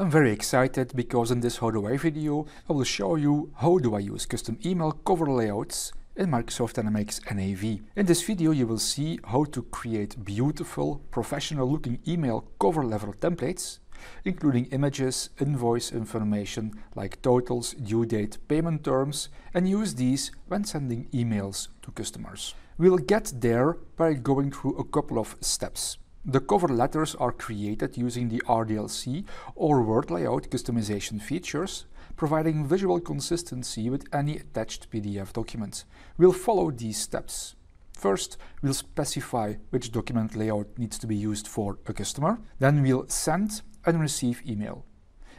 I'm very excited because in this How Do I video I will show you how do I use custom email cover layouts in Microsoft Dynamics NAV. In this video you will see how to create beautiful professional looking email cover letter templates including images, invoice information like totals, due date, payment terms and use these when sending emails to customers. We'll get there by going through a couple of steps. The cover letters are created using the RDLC or word layout customization features, providing visual consistency with any attached PDF document. We'll follow these steps. First, we'll specify which document layout needs to be used for a customer. Then we'll send and receive email.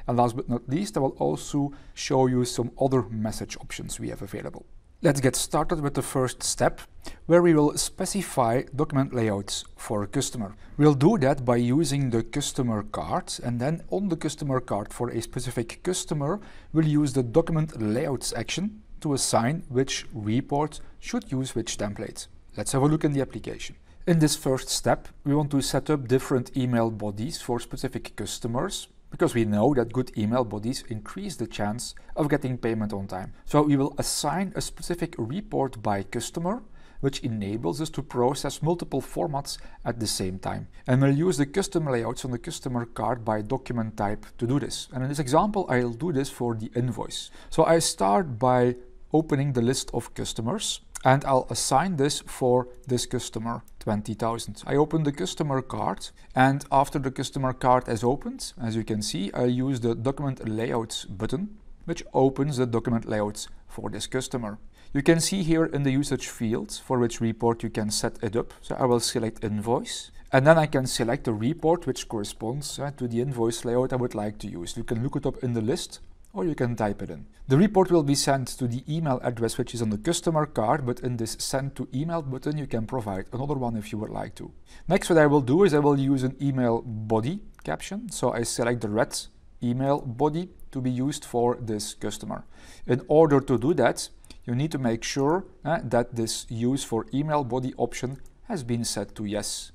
And last but not least, I will also show you some other message options we have available. Let's get started with the first step, where we will specify document layouts for a customer. We'll do that by using the customer card, and then on the customer card for a specific customer, we'll use the document layouts action to assign which report should use which template. Let's have a look in the application. In this first step, we want to set up different email bodies for specific customers because we know that good email bodies increase the chance of getting payment on time. So we will assign a specific report by customer which enables us to process multiple formats at the same time. And we'll use the custom layouts on the customer card by document type to do this. And in this example, I'll do this for the invoice. So I start by opening the list of customers and I'll assign this for this customer 20,000. I open the customer card and after the customer card is opened, as you can see, I use the document layouts button, which opens the document layouts for this customer. You can see here in the usage fields for which report you can set it up. So I will select invoice and then I can select the report which corresponds uh, to the invoice layout I would like to use. You can look it up in the list or you can type it in. The report will be sent to the email address which is on the customer card, but in this send to email button you can provide another one if you would like to. Next what I will do is I will use an email body caption. So I select the red email body to be used for this customer. In order to do that, you need to make sure uh, that this use for email body option has been set to yes.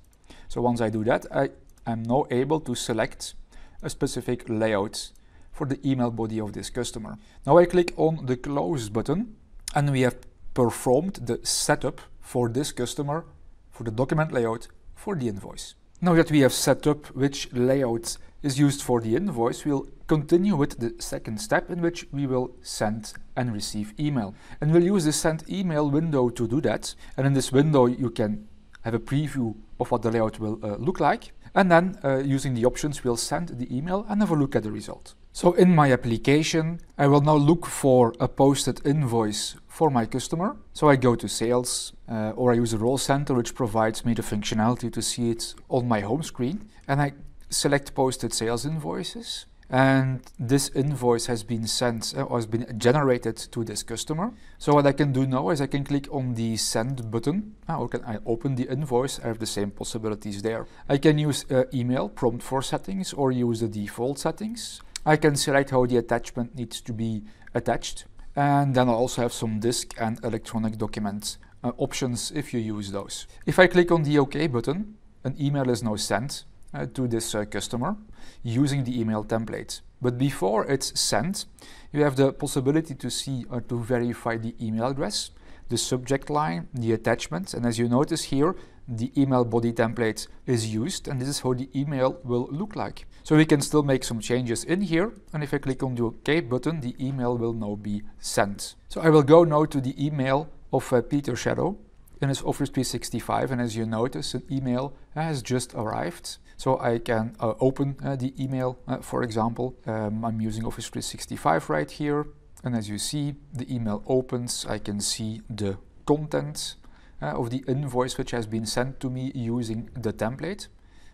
So once I do that, I am now able to select a specific layout for the email body of this customer. Now I click on the close button and we have performed the setup for this customer for the document layout for the invoice. Now that we have set up which layout is used for the invoice, we'll continue with the second step in which we will send and receive email. And we'll use the send email window to do that. And in this window, you can have a preview of what the layout will uh, look like. And then uh, using the options, we'll send the email and have a look at the result. So in my application, I will now look for a posted invoice for my customer. So I go to sales uh, or I use a role center, which provides me the functionality to see it on my home screen. And I select posted sales invoices. And this invoice has been sent uh, or has been generated to this customer. So what I can do now is I can click on the send button uh, or can I open the invoice. I have the same possibilities there. I can use uh, email prompt for settings or use the default settings. I can select how the attachment needs to be attached. And then I also have some disk and electronic documents uh, options if you use those. If I click on the OK button, an email is now sent uh, to this uh, customer using the email template. But before it's sent, you have the possibility to see or to verify the email address, the subject line, the attachments, and as you notice here, the email body template is used and this is how the email will look like. So we can still make some changes in here and if I click on the OK button the email will now be sent. So I will go now to the email of uh, Peter Shadow in his Office 365 and as you notice an email has just arrived. So I can uh, open uh, the email uh, for example. Um, I'm using Office 365 right here and as you see the email opens I can see the content uh, of the invoice which has been sent to me using the template.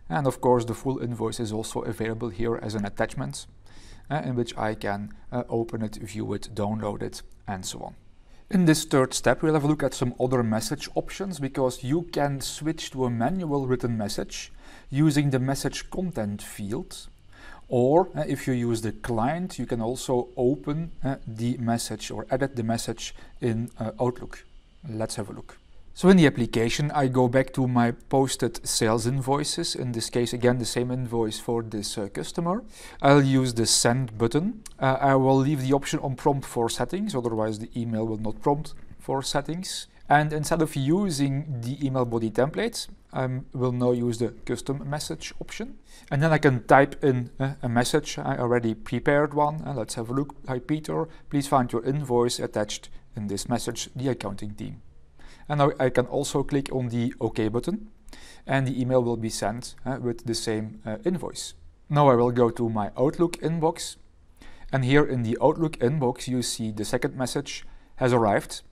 And of course the full invoice is also available here as an attachment uh, in which I can uh, open it, view it, download it and so on. In this third step we'll have a look at some other message options because you can switch to a manual written message using the message content field or uh, if you use the client you can also open uh, the message or edit the message in uh, Outlook. Let's have a look. So in the application, I go back to my posted sales invoices. In this case, again, the same invoice for this uh, customer. I'll use the send button. Uh, I will leave the option on prompt for settings, otherwise the email will not prompt for settings. And instead of using the email body template, I will now use the custom message option. And then I can type in uh, a message. I already prepared one. Uh, let's have a look. Hi Peter, please find your invoice attached in this message, the accounting team. And now I can also click on the OK button and the email will be sent uh, with the same uh, invoice. Now I will go to my Outlook inbox and here in the Outlook inbox you see the second message has arrived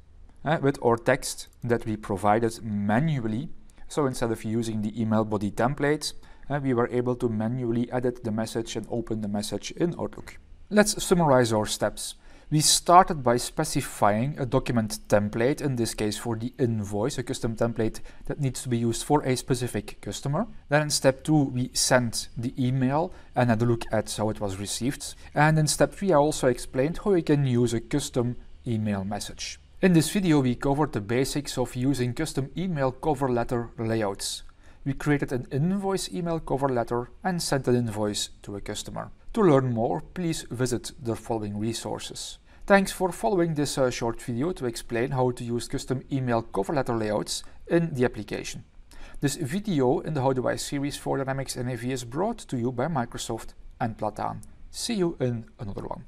uh, with our text that we provided manually. So instead of using the email body template, uh, we were able to manually edit the message and open the message in Outlook. Let's summarize our steps. We started by specifying a document template, in this case for the invoice, a custom template that needs to be used for a specific customer. Then in step two, we sent the email and had a look at how it was received. And in step three, I also explained how you can use a custom email message. In this video, we covered the basics of using custom email cover letter layouts. We created an invoice email cover letter and sent an invoice to a customer. To learn more, please visit the following resources. Thanks for following this uh, short video to explain how to use custom email cover letter layouts in the application. This video in the How Do I series for Dynamics NAV is brought to you by Microsoft and Plataan. See you in another one.